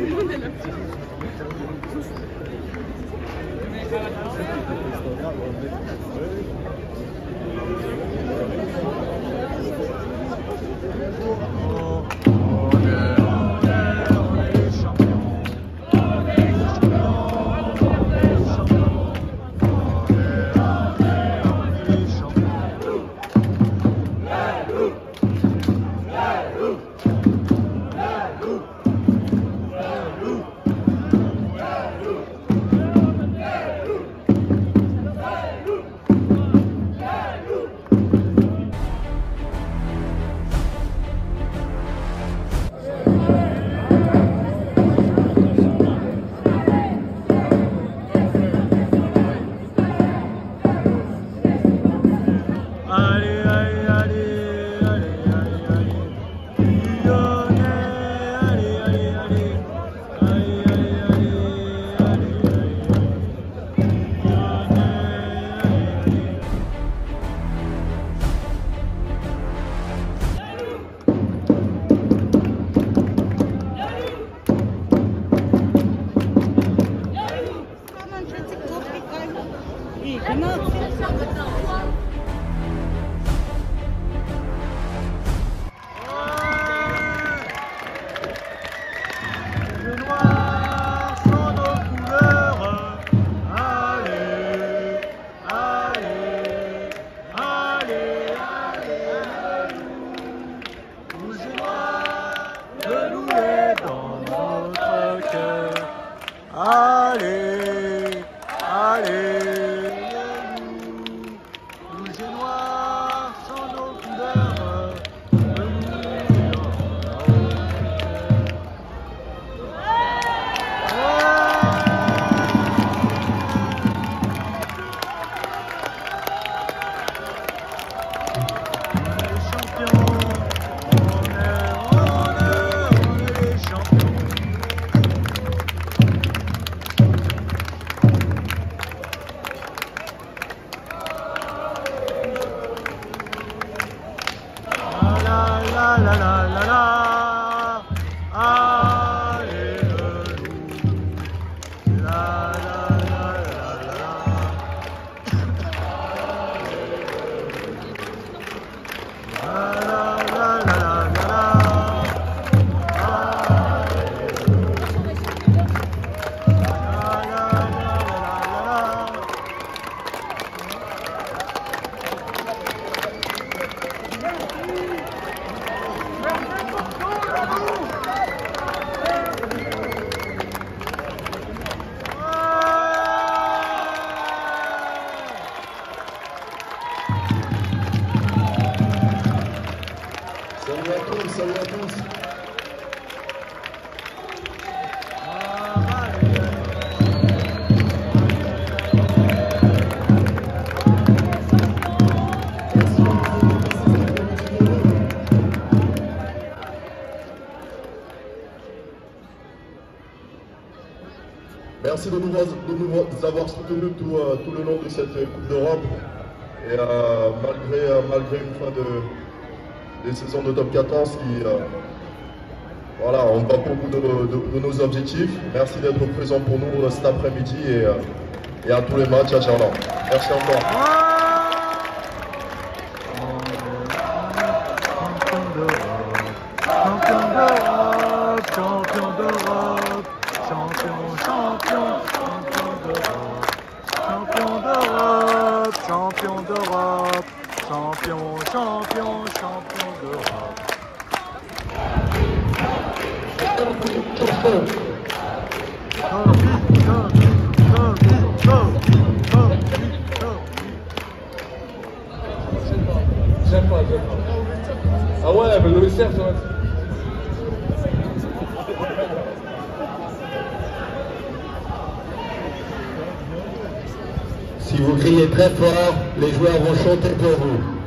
Oh. La la la la la Merci de nous, avoir soutenus tout, euh, le long de cette Coupe d'Europe. Et euh, malgré, euh, une fin de, des saisons de top 14 qui, euh, voilà, on au bout de, de- nos objectifs. Merci d'être présent pour nous euh, cet après-midi et, euh, à tous les matchs à Charleroi. Merci encore. Ah ouais, le cerf. Si vous criez très fort, les joueurs vont chanter pour vous.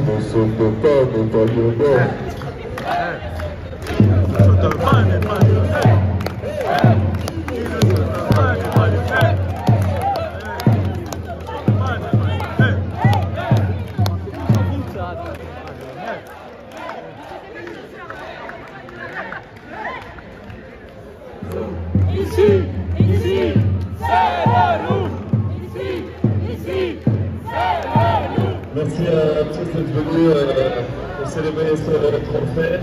Ne saute pas, ne pas le bord. À tous d'être venus euh, célébrer ce trophée.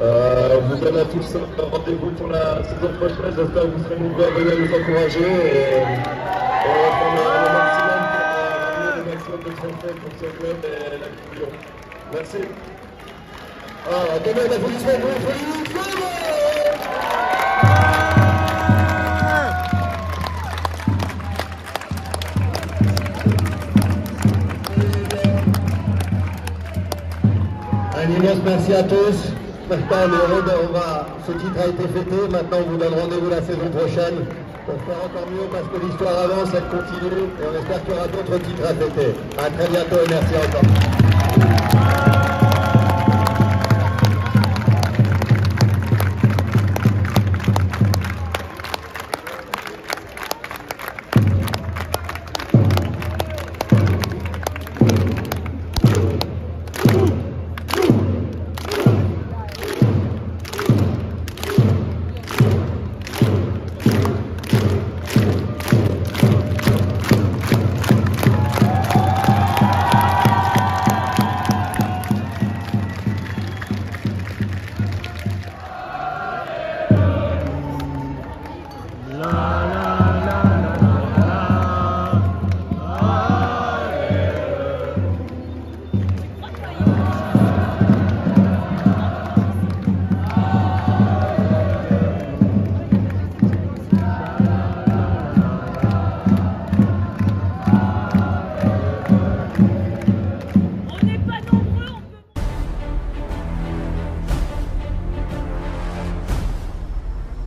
Euh, on vous donne à tous rendez-vous pour la saison prochaine. J'espère que vous serez nombreux à venir nous encourager. Et, on va faire le, maximum pour euh, le maximum de trophées pour ce club et la culture. Merci. Ah, applaudissement pour Félix merci à tous. Maintenant, on heureux va- ce titre a été fêté. Maintenant, on vous donne rendez-vous la saison prochaine pour faire encore mieux parce que l'histoire avance, elle continue et on espère qu'il y aura d'autres titres à fêter. À très bientôt et merci encore.